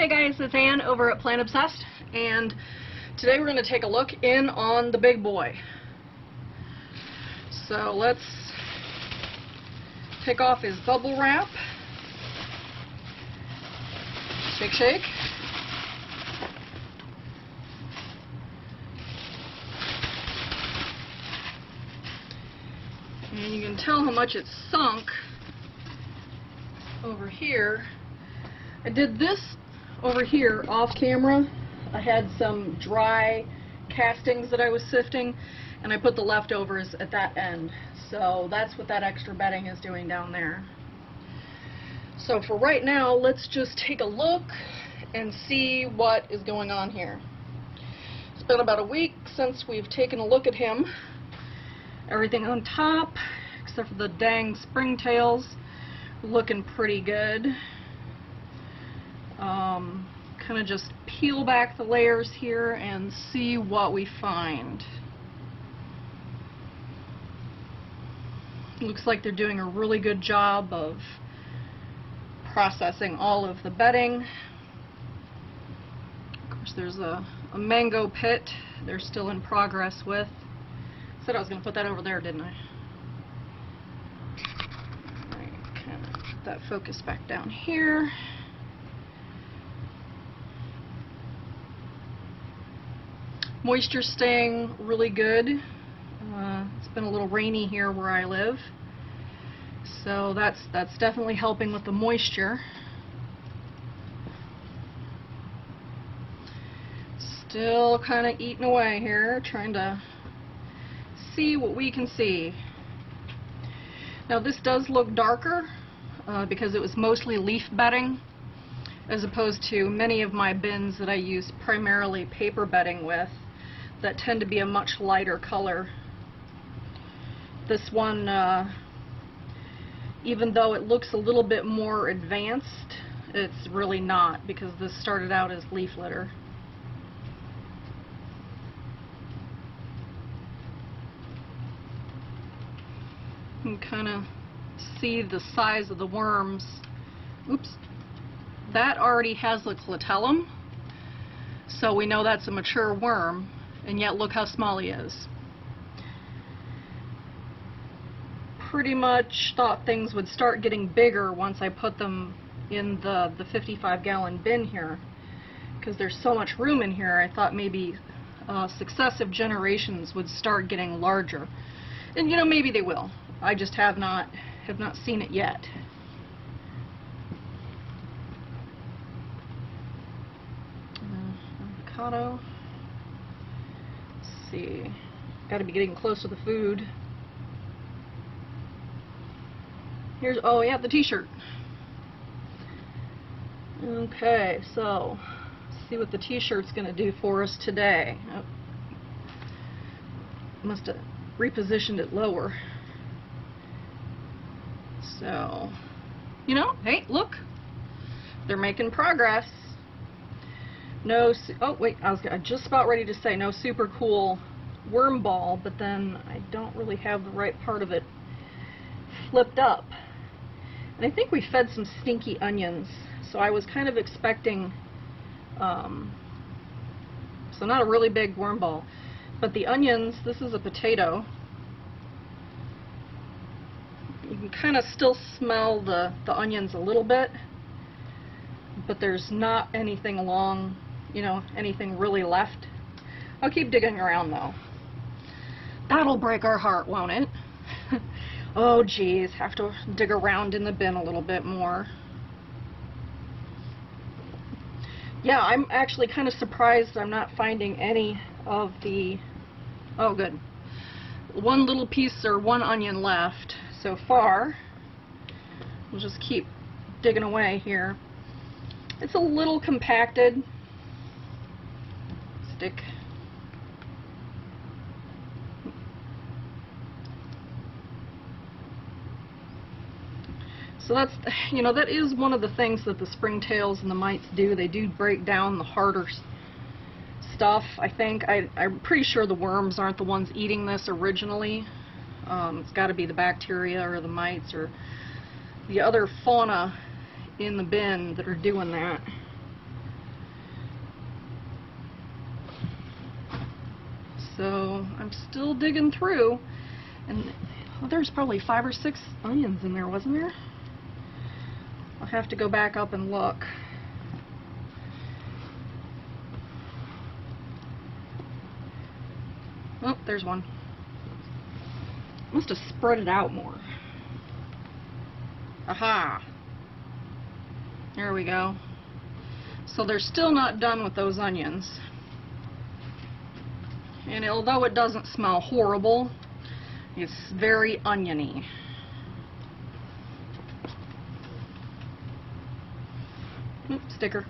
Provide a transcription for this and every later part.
Hey guys, it's Ann over at Plant Obsessed, and today we're going to take a look in on the big boy. So let's take off his bubble wrap. Shake, shake. And you can tell how much it's sunk over here. I did this over here off camera. I had some dry castings that I was sifting and I put the leftovers at that end. So that's what that extra bedding is doing down there. So for right now, let's just take a look and see what is going on here. It's been about a week since we've taken a look at him. Everything on top, except for the dang springtails, looking pretty good. Um, kind of just peel back the layers here and see what we find. Looks like they're doing a really good job of processing all of the bedding. Of course, there's a, a mango pit they're still in progress with. Said I was going to put that over there, didn't I? Right, kind of put that focus back down here. Moisture staying really good. Uh, it's been a little rainy here where I live. So that's that's definitely helping with the moisture. Still kind of eating away here, trying to see what we can see. Now this does look darker uh, because it was mostly leaf bedding as opposed to many of my bins that I use primarily paper bedding with that tend to be a much lighter color. This one, uh, even though it looks a little bit more advanced, it's really not because this started out as leaf litter. You can kind of see the size of the worms. Oops. That already has the clitellum, so we know that's a mature worm and yet look how small he is. Pretty much thought things would start getting bigger once I put them in the, the 55 gallon bin here. Because there's so much room in here I thought maybe uh, successive generations would start getting larger. And you know maybe they will. I just have not have not seen it yet. Uh, avocado see. Got to be getting close to the food. Here's, oh yeah, the t-shirt. Okay, so, see what the t-shirt's going to do for us today. Oh, must have repositioned it lower. So, you know, hey, look. They're making progress. No, oh wait, I was just about ready to say no super cool worm ball, but then I don't really have the right part of it flipped up. And I think we fed some stinky onions, so I was kind of expecting, um, so not a really big worm ball, but the onions, this is a potato. You can kind of still smell the, the onions a little bit, but there's not anything along you know, anything really left. I'll keep digging around though. That'll break our heart, won't it? oh geez, have to dig around in the bin a little bit more. Yeah, I'm actually kind of surprised I'm not finding any of the... Oh, good. One little piece or one onion left so far. We'll just keep digging away here. It's a little compacted, So that's, you know, that is one of the things that the springtails and the mites do. They do break down the harder stuff, I think. I, I'm pretty sure the worms aren't the ones eating this originally. Um, it's got to be the bacteria or the mites or the other fauna in the bin that are doing that. So I'm still digging through, and there's probably five or six onions in there, wasn't there? I'll have to go back up and look. Oh, there's one. Must have spread it out more. Aha! There we go. So they're still not done with those onions. And although it doesn't smell horrible, it's very oniony. Sticker.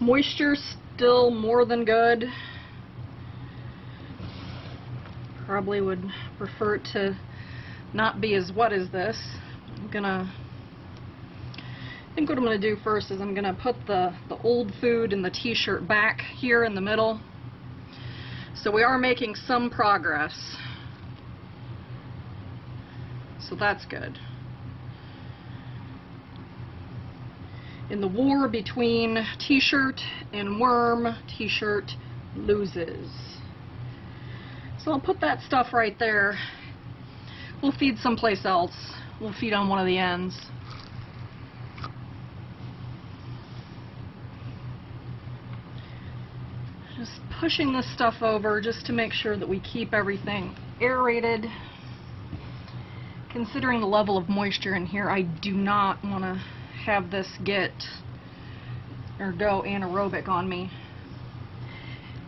Moisture still more than good. Probably would prefer it to not be as wet as this. I'm gonna I think what I'm going to do first is I'm going to put the, the old food and the t-shirt back here in the middle. So we are making some progress. So that's good. In the war between t-shirt and worm, t-shirt loses. So I'll put that stuff right there. We'll feed someplace else. We'll feed on one of the ends. Just pushing this stuff over just to make sure that we keep everything aerated. Considering the level of moisture in here, I do not want to have this get or go anaerobic on me.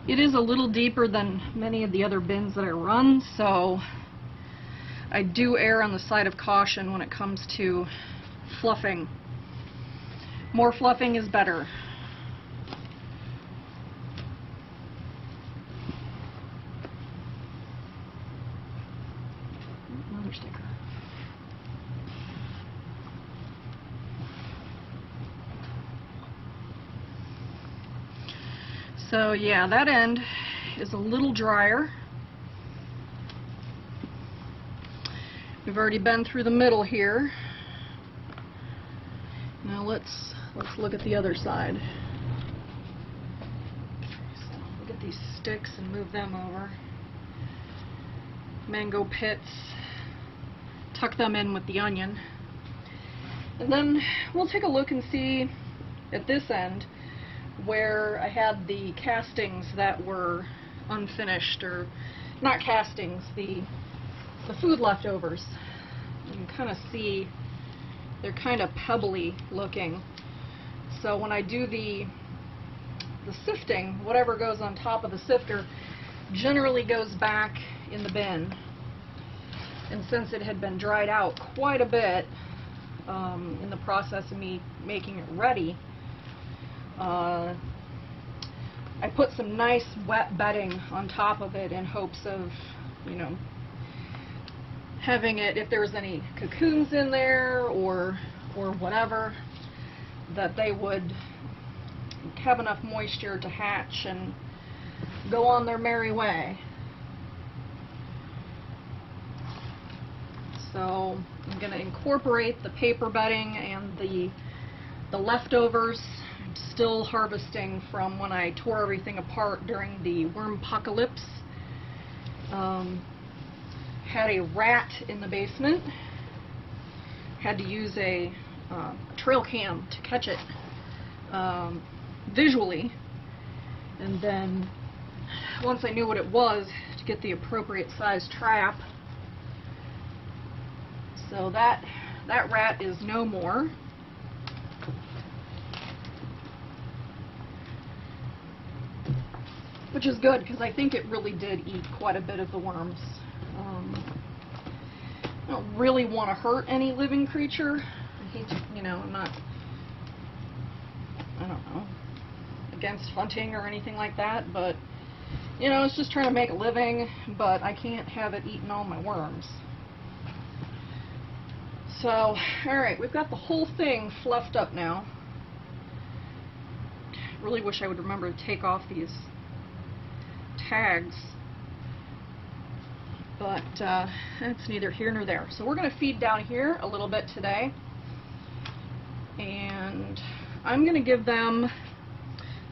It is a little deeper than many of the other bins that I run, so I do err on the side of caution when it comes to fluffing. More fluffing is better. Another sticker. So yeah, that end is a little drier. We've already been through the middle here. Now let's let's look at the other side. So look at these sticks and move them over. Mango pits. Tuck them in with the onion. And then we'll take a look and see at this end where I had the castings that were unfinished, or not castings, the the food leftovers. You can kind of see they're kind of pebbly looking. So when I do the the sifting, whatever goes on top of the sifter generally goes back in the bin. And since it had been dried out quite a bit um, in the process of me making it ready, uh, I put some nice wet bedding on top of it in hopes of, you know, having it, if there was any cocoons in there or, or whatever, that they would have enough moisture to hatch and go on their merry way. So I'm going to incorporate the paper bedding and the the leftovers. Still harvesting from when I tore everything apart during the worm apocalypse. Um, had a rat in the basement. Had to use a uh, trail cam to catch it um, visually. And then once I knew what it was, to get the appropriate size trap. So that that rat is no more. Which is good because I think it really did eat quite a bit of the worms. Um, I don't really want to hurt any living creature. I hate you know, I'm not, I don't know, against hunting or anything like that, but, you know, it's just trying to make a living, but I can't have it eating all my worms. So, alright, we've got the whole thing fluffed up now. Really wish I would remember to take off these tags. But uh, it's neither here nor there. So we're going to feed down here a little bit today. And I'm going to give them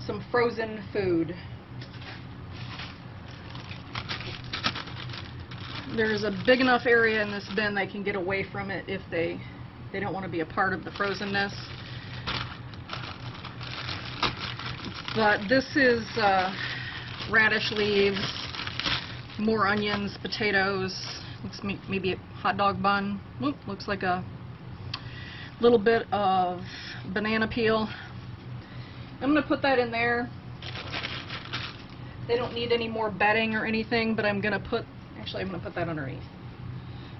some frozen food. There's a big enough area in this bin they can get away from it if they they don't want to be a part of the frozenness. But this is uh, radish leaves, more onions, potatoes, looks maybe a hot dog bun. Oop, looks like a little bit of banana peel. I'm going to put that in there. They don't need any more bedding or anything, but I'm going to put, actually I'm going to put that underneath.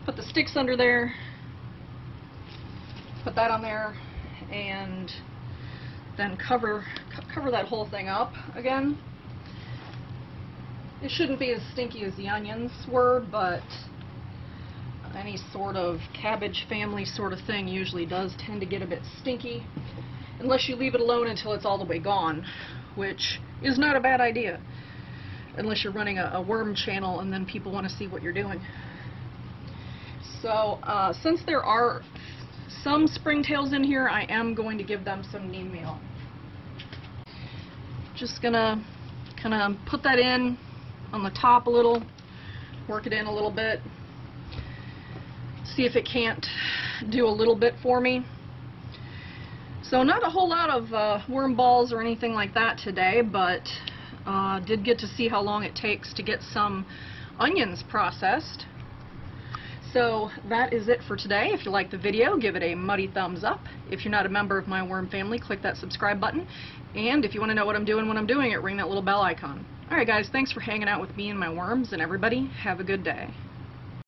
Put the sticks under there, put that on there, and then cover cover that whole thing up again. It shouldn't be as stinky as the onions were, but any sort of cabbage family sort of thing usually does tend to get a bit stinky unless you leave it alone until it's all the way gone, which is not a bad idea unless you're running a, a worm channel and then people want to see what you're doing. So uh, since there are some springtails in here, I am going to give them some neem meal. Just gonna kind of put that in on the top a little, work it in a little bit, see if it can't do a little bit for me. So not a whole lot of uh, worm balls or anything like that today, but uh, did get to see how long it takes to get some onions processed. So that is it for today. If you like the video, give it a muddy thumbs up. If you're not a member of my worm family, click that subscribe button. And if you want to know what I'm doing when I'm doing it, ring that little bell icon. Alright guys, thanks for hanging out with me and my worms, and everybody, have a good day.